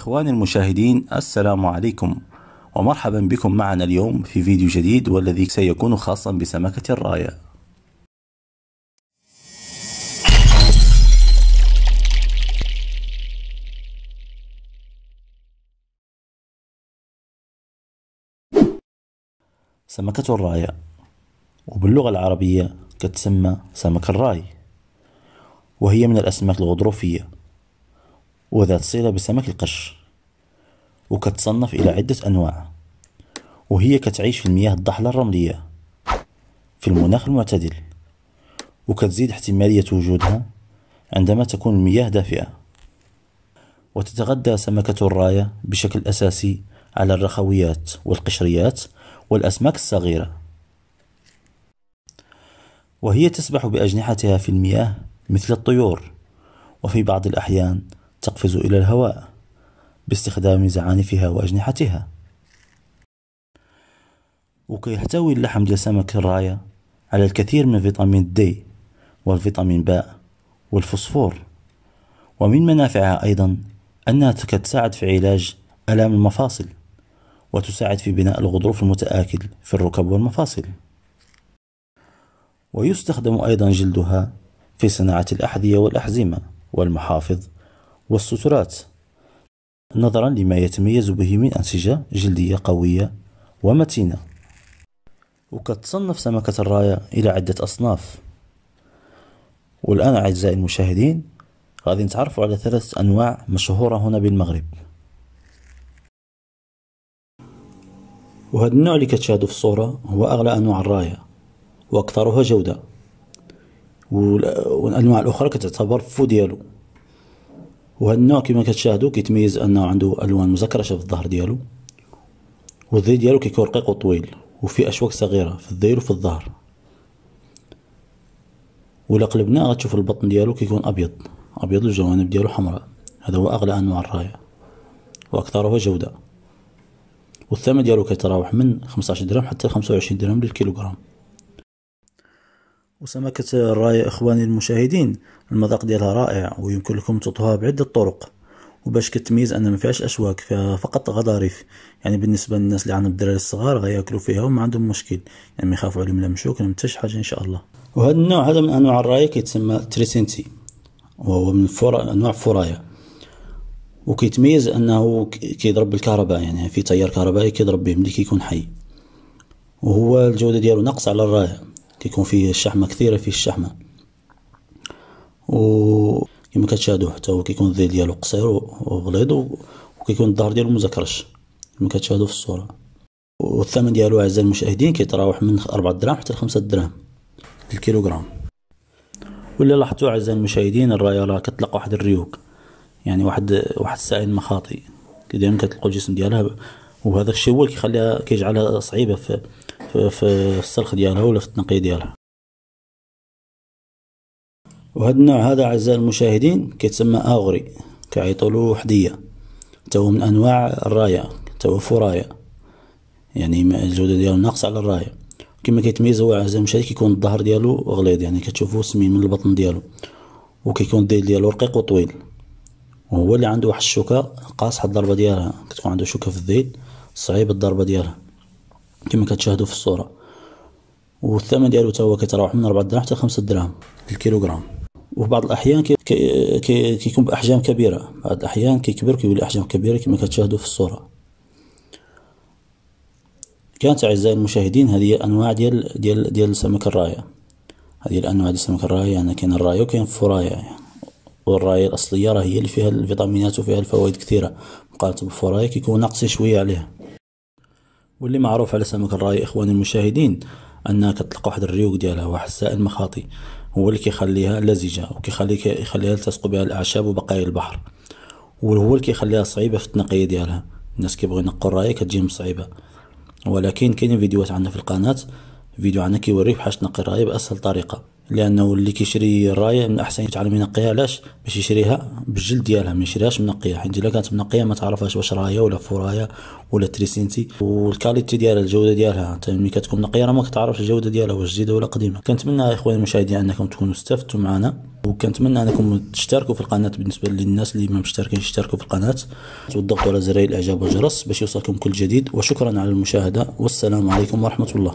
إخواني المشاهدين السلام عليكم. ومرحبا بكم معنا اليوم في فيديو جديد والذي سيكون خاصا بسمكة الراية. سمكة الراية. وباللغة العربية كتسمى سمك الراي. وهي من الأسماك الغضروفية. وذات صلة بسمك القش وكتصنف إلى عدة أنواع وهي كتعيش في المياه الضحلة الرملية في المناخ المعتدل وكتزيد احتمالية وجودها عندما تكون المياه دافئة. وتتغذى سمكة الراية بشكل أساسي على الرخويات والقشريات والأسماك الصغيرة. وهي تسبح بأجنحتها في المياه مثل الطيور وفي بعض الأحيان تقفز إلى الهواء باستخدام زعانفها وأجنحتها. وكيحتوي اللحم ديال سمك الراية على الكثير من فيتامين دي والفيتامين باء والفوسفور. ومن منافعها أيضا أنها كتساعد في علاج ألام المفاصل وتساعد في بناء الغضروف المتآكل في الركب والمفاصل. ويستخدم أيضا جلدها في صناعة الأحذية والأحزمة والمحافظ والسترات. نظرا لما يتميز به من أنسجة جلدية قوية ومتينة. وكتصنف سمكة الراية إلى عدة أصناف. والآن أعزائي المشاهدين غادي نتعرفوا على ثلاث أنواع مشهورة هنا بالمغرب. وهذا النوع اللي كتشاهدوا في الصورة هو أغلى أنواع الراية وأكثرها جودة. والأنواع الأخرى كتعتبر فو ديالو. وهذا النوع كما كتشاهدوا كيتميز أنه عنده ألوان مزكرشة في الظهر ديالو. والذيل ديالو كيكون رقيق وطويل وفيه أشواك صغيرة في الذيل وفي الظهر. ولا قلبنا غتشوف البطن ديالو كيكون أبيض أبيض والجوانب ديالو حمراء. هذا هو أغلى أنواع الراية وأكثرها جودة. والثمن ديالو كيتراوح من 15 درهم حتى 25 درهم للكيلوغرام. وسمكة الراية إخواني المشاهدين المذاق ديالها رائع ويمكن لكم تطهوها بعدة طرق. وباش كتميز أن ما فيهاش أشواك فيها فقط غضاريف. يعني بالنسبة للناس اللي عندهم الدراري الصغار غياكلوا فيها وما عندهم مشكل. يعني ما يخافوا عليهم لا مشوك لا حاجة إن شاء الله. وهذا النوع هذا من أنواع الرايه كيتسمى تريسنتي وهو من فور أنواع فرايه وكيتميز أنه كيضرب بالكهرباء. يعني في تيار كهربائي كيضرب به ملي كيكون حي. وهو الجودة ديالو ناقص على الرايه كيكون فيه الشحمة كثيرة فيه الشحمة. و كما كتشاهدوا حتى هو كيكون الذيل ديالو قصير وغليظ وكيكون الظهر ديالو مزكرش. كما كتشاهدوا في الصورة. والثمن ديالو أعزائي المشاهدين كيتراوح من 4 دراهم حتى ل 5 دراهم الكيلوغرام. ولا لاحظتوا أعزائي المشاهدين الرايه راه كتطلق واحد الريوق. يعني واحد واحد السائل مخاطي دائما كتلقوا الجسم ديالها وهذا الشيء هو اللي كيخليها كيجعلها صعيبة في في, السلخ ديالها ولا في التنقية ديالها. وهذا النوع هذا أعزائي المشاهدين كيتسمى أغري كيعيطولو حدية تاهو من أنواع الراية تاهو فراية. يعني الجودة ديالو ناقصة على الراية. كما كيتميز هو أعزائي المشاهدين كيكون الظهر ديالو غليظ يعني كتشوفو سمين من البطن ديالو. وكيكون الديل ديالو رقيق وطويل. وهو اللي عنده واحد الشوكة قاصحة الضربة ديالها كتكون عنده شوكة في الذيل صعيب الضربة ديالها. كما كتشاهدوا في الصورة. والثمن ديالو تا هو كيتراوح من 4 دراهم حتى 5 دراهم. الكيلوغرام. وفي بعض الأحيان كي كي كيكون بأحجام كبيرة. بعض الأحيان كيكبر كيولي أحجام كبيرة كما كتشاهدوا في الصورة. كانت أعزائي المشاهدين هذه انواع ديال ديال ديال سمك الراية. هذه الأنواع ديال سمك الراية. يعني كاين الراية وكاين الفرايه يعني. والراية الأصلية راه هي اللي فيها الفيتامينات وفيها الفوائد كثيرة. مقارنة بالفراية كيكون ناقص شوية عليها. واللي معروف على سمك الرايه اخواني المشاهدين انها كتلقى واحد الريوق ديالها واحد السائل مخاطي هو اللي كيخليها لزجة وكيخلي يخليها يلتصق بها الأعشاب وبقايا البحر وهو اللي كيخليها صعيبة في التنقية ديالها. الناس كيبغيو ينقوا الراية كتجيهم صعيبة. ولكن كاينين فيديوهات عندنا في القناة فيديو عنا كيوريك كيفاش تنقي الرايه بأسهل طريقة لأنه اللي كيشري الرايه من الاحسن يتعلم ينقيها علاش؟ باش يشريها بالجلد ديالها ما يشريهاش منقيه حيت إلا كانت منقيه ما تعرفهاش واش رايه ولا faux raie ولا تريسينتي وال qualité ديالها الجودة ديالها انت ملي كتكون منقيه راه ما كتعرفش الجودة ديالها واش جديدة ولا قديمة. كنتمنى إخواني المشاهدين أنكم تكونوا استفدتوا معنا وكنتمنى أنكم تشتركوا في القناة بالنسبة للناس اللي ما مشتركينش يشتركوا في القناة. وتضغطوا على زر الإعجاب والجرس باش يوصلكم كل جديد وشكرا على المشاهدة والسلام عليكم ورحمة الله.